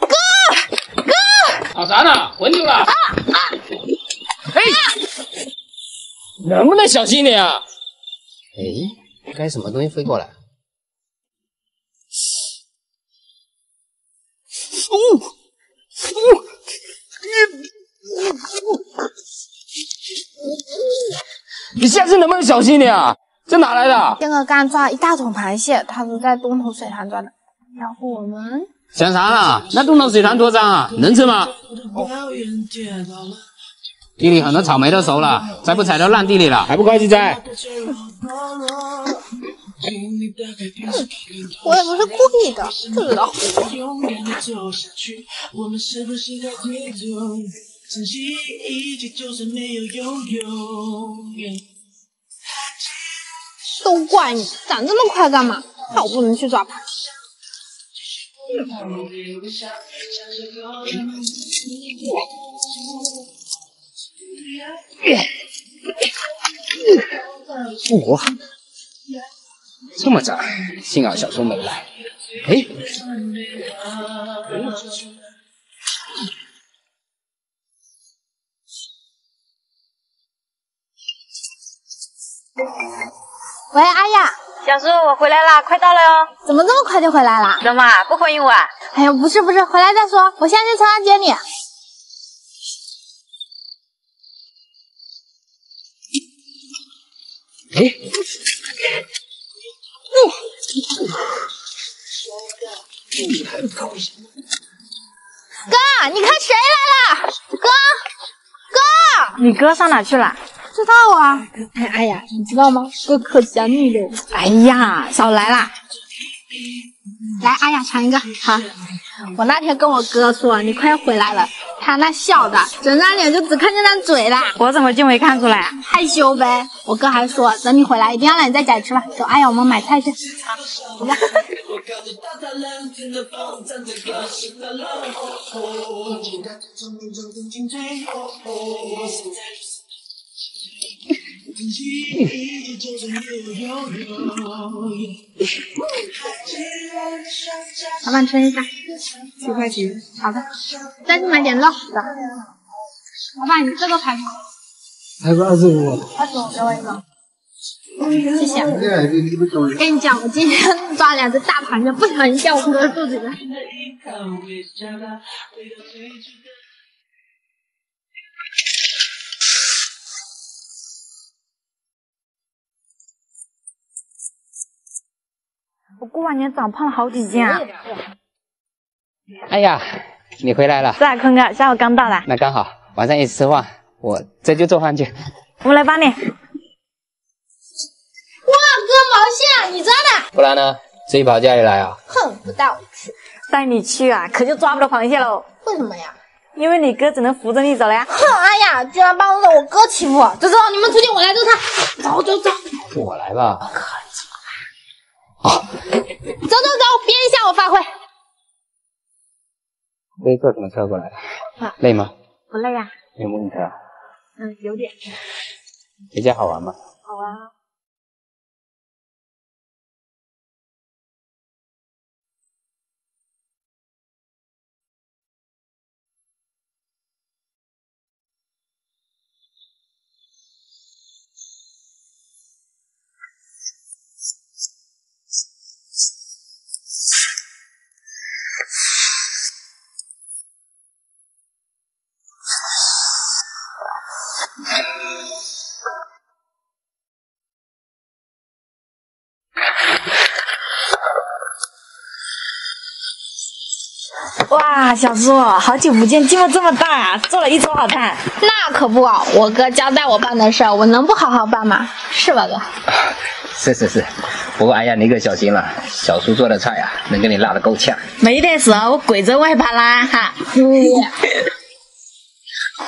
哥哥，搞啥呢？混丢了！啊啊！哎，能不能小心点啊？哎，该什么东西飞过来？哦哦，你下次能不能小心点啊？这哪来的？天哥刚抓一大桶螃蟹，他是在东头水塘抓的。要不我们想啥呢？那东头水塘多脏啊，能吃吗？地里很多草莓都熟了，再不采到烂地里了，还不快去摘？我也不是故意的，就知道都怪你，长这么快干嘛？那我不能去抓螃蟹。哇，这么早，幸好小松没来。哎，喂，阿亚，小叔，我回来啦，快到了哟。怎么这么快就回来了？怎么不欢迎我啊？哎呀，不是不是，回来再说，我现在去车上接你。哎，哥，你看谁来了？哥，哥，你哥上哪去了？不知道啊。哎，哎呀，你知道吗？哥可想你了。哎呀，少来啦。来，阿雅尝一个。好，我那天跟我哥说你快回来了，他那笑的，整张脸就只看见张嘴了。我怎么就没看出来？害羞呗。我哥还说等你回来一定要让你在家里吃饭。走，阿雅，我们买菜去。走吧。老板称一下，七块钱。好的，再去买点肉。走。老板，你这个排骨。排骨二十五。二十五，给我一个。谢谢。跟你讲，我今天抓了两只大螃蟹，不小心掉我哥肚子里了。我过完年长胖了好几斤啊！哎呀，你回来了。是啊，坤哥，下午刚到的。那刚好，晚上一起吃饭，我这就做饭去。我们来帮你。哇，哥，毛线，你抓的？不然呢？自己跑家里来啊？哼，不带我去。带你去啊，可就抓不到螃蟹喽。为什么呀？因为你哥只能扶着你走了呀。哼，哎呀，居然帮着我哥欺负我！走走，你们出去，我来揍他。走走走。我来吧。可走。走走走，别影响我发挥。这坐什么车过来的？啊、累吗？不累呀。有摩托车？嗯，有点。回家好玩吗？好玩啊。哇，小叔，好久不见，进步这么大啊！做了一桌好菜。那可不，我哥交代我办的事儿，我能不好好办吗？是吧，哥？是是是，不过哎呀，你可小心了，小叔做的菜啊，能给你辣的够呛。没得事，我跪着外盘啦哈。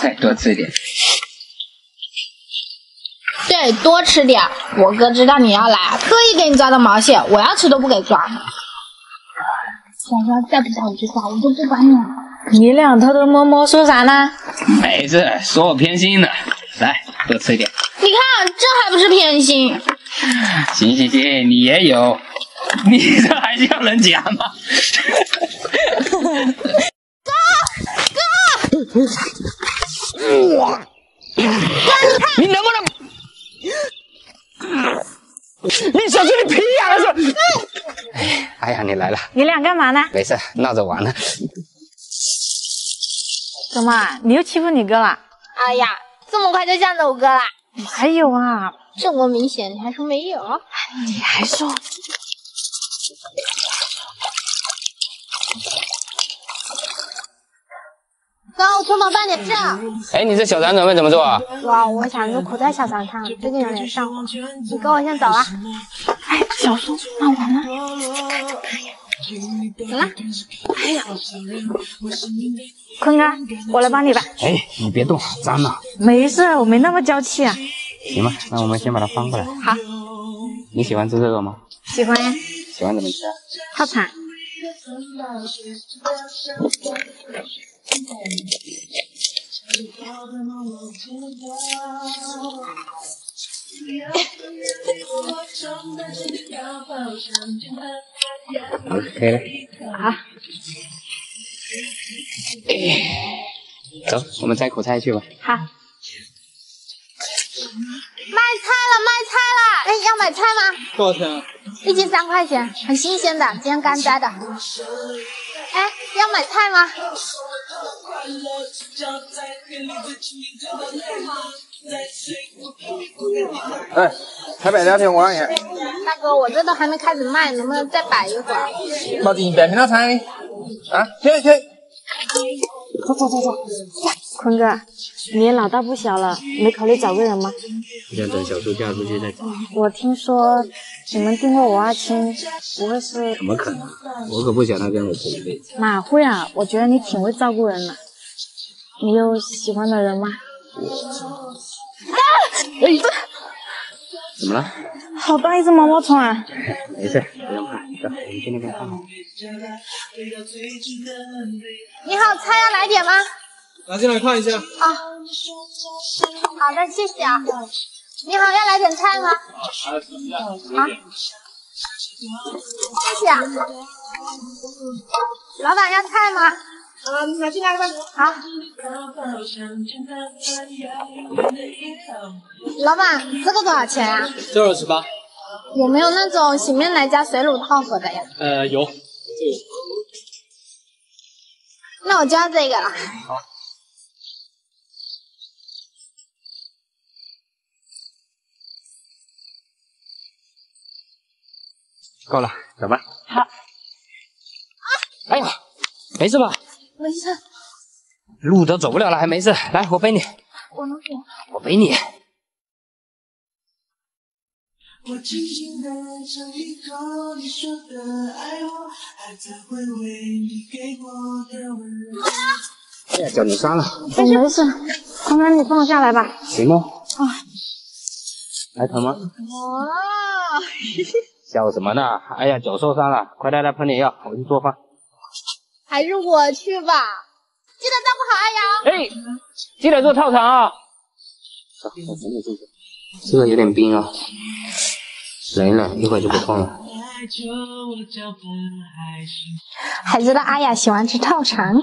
再多吃一点。对，多吃点。我哥知道你要来，特意给你抓的毛蟹，我要吃都不给抓。小叔再不想我去抓，我就不管你了。你俩偷偷摸摸说啥呢？没事，说我偏心呢。来，多吃一点。你看，这还不是偏心？行行行，你也有，你这还叫人讲吗？哥哥你能不能？你小心你皮痒了是？哎呀，你来了，你俩干嘛呢？没事，闹着玩呢。怎么，你又欺负你哥了？哎呀，这么快就向着我哥啦？还有啊，这么明显，你还说没有？你还说？哥，我匆忙办点事啊。哎，你这小肠准备怎么做啊？哇，我想做口袋小肠汤，最近有点上火。你哥，我先走了。哎，小苏，那我呢？怎么了？哎呀，坤哥，我来帮你吧。哎，你别动，脏了。没事，我没那么娇气啊。行吧，那我们先把它翻过来。好。你喜欢吃这个吗？喜欢呀。喜欢怎么吃啊？OK 了。好。走，我们摘苦菜去吧。好。卖菜了，卖菜了！哎，要买菜吗？多少钱啊？一斤三块钱，很新鲜的，今天刚摘的。哎，要买菜吗？哎，台北两条我让你。大哥，我这都还没开始卖，能不能再摆一会儿？老弟，你别平常菜啊，去去。走走走走。坤哥，你也老大不小了，没考虑找个人吗？我想等小叔嫁出去再找。我听说你们订过我二亲，不会是？怎么可能？我可不想他跟我过一辈子。哪会啊？我觉得你挺会照顾人的。你有喜欢的人吗？啊！哎，怎么了？好大一只毛毛虫啊！没事，不用怕。走，我们去那边看看。你好，菜要来点吗？拿进来看一下。啊，好的，谢谢啊。你好，要来点菜吗？好，谢谢啊。老板要菜吗？啊，拿进来吧。好。老板，这个多少钱啊？这二十八。有没有那种洗面奶加水乳套盒的呀？呃，有。那我就要这个了。好。够了，走吧。好。哎呀，没事吧？没事。路都走不了了，还没事？来，我背你。我能背。我背你。哎呀，脚扭伤了。没事没事，坤哥你放下来吧。行吗？啊。还疼吗？哇！笑什么呢？哎呀，脚受伤了，快带他喷点药，我去做饭。还是我去吧，记得照顾好阿瑶。哎，记得做套餐啊。走，我扶你进去。这个有点冰啊，冷一忍，一会儿就不痛了。还知道阿雅喜欢吃套肠。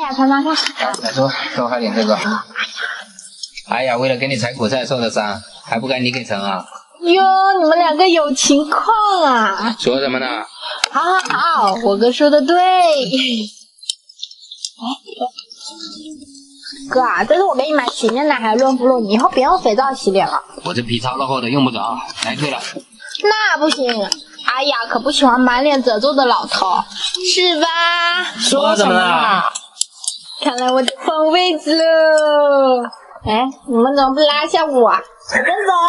呀，尝尝看。来说，多喝点这个。哎呀，为了给你采苦菜受的伤，还不该你给盛啊？哟，你们两个有情况啊！说什么呢？好好好，我哥说的对。哥啊，这是我给你买洗面奶还有润肤露？你以后别用肥皂洗脸了。我这皮糙肉厚的用不着，来退了。那不行，阿雅可不喜欢满脸褶皱的老头，是吧？说什么呢？看来我得换位置喽。哎，你们怎么不拉下我？我先走啊！